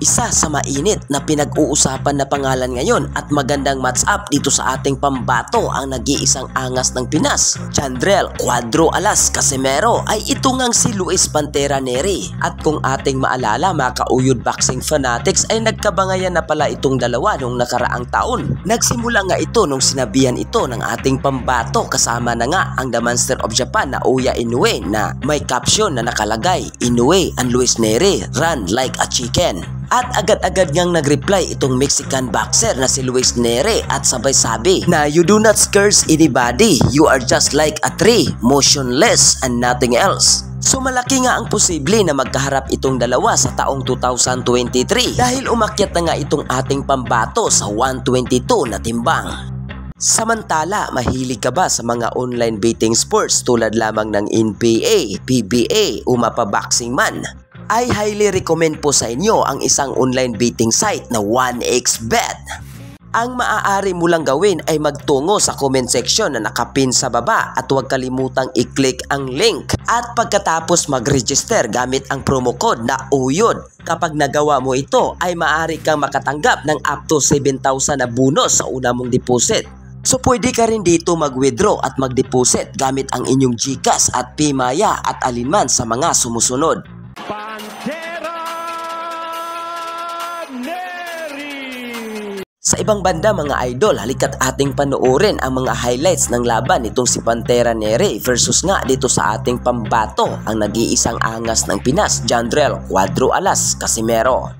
Isa sa mainit na pinag-uusapan na pangalan ngayon at magandang match up dito sa ating pambato ang nag-iisang angas ng Pinas. Chandrel Cuadro Alas Casimero ay ito ngang si Luis Pantera Neri. At kung ating maalala mga kauyod boxing fanatics ay nagkabangayan na pala itong dalawa nung nakaraang taon. Nagsimula nga ito nung sinabihan ito ng ating pambato kasama na nga ang The Monster of Japan na Oya Inoue na may caption na nakalagay Inoue and Luis Neri run like a chicken. At agad-agad ngang nag-reply itong Mexican boxer na si Luis Nere at sabay sabi na you do not curse anybody, you are just like a tree, motionless and nothing else. So malaki nga ang posible na magkaharap itong dalawa sa taong 2023 dahil umakyat na nga itong ating pambato sa 122 na timbang. Samantala, mahilig ka ba sa mga online betting sports tulad lamang ng NBA, PBA, Umapa Boxing Man? I highly recommend po sa inyo ang isang online betting site na 1xBet. Ang maaari mo lang gawin ay magtungo sa comment section na nakapin sa baba at huwag kalimutang i-click ang link. At pagkatapos mag-register gamit ang promo code na UYOD. Kapag nagawa mo ito ay maaari kang makatanggap ng up to 7,000 na bonus sa una mong deposit. So pwede ka rin dito mag-withdraw at mag-deposit gamit ang inyong GCash at PMaya at alinman sa mga sumusunod. Neri! Sa ibang banda mga idol, halikat ating panoorin ang mga highlights ng laban nitong si Pantera Nere versus nga dito sa ating pambato ang nag-iisang angas ng Pinas, Jandrel Cuadro Alas Casimero.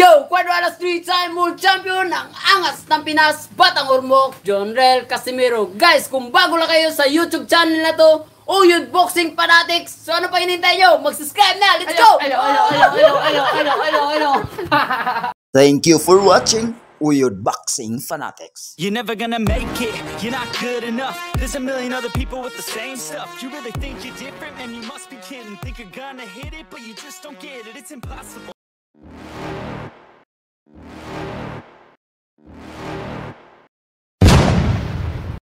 Yo! Quadro Alas 3-time world champion ng Angas ng Pinas, Batang Ormoc, John Rel Casimiro. Guys, kung bago lang kayo sa YouTube channel na to, Uyod Boxing Fanatics, so ano pa hinintay nyo? Mag-subscribe na! Let's go! Hello, hello, hello, hello, hello, hello, hello, hello. Thank you for watching Uyod Boxing Fanatics. You're never gonna make it, you're not good enough There's a million other people with the same stuff You really think you're different? Man, you must be kidding Think you're gonna hit it, but you just don't get it It's impossible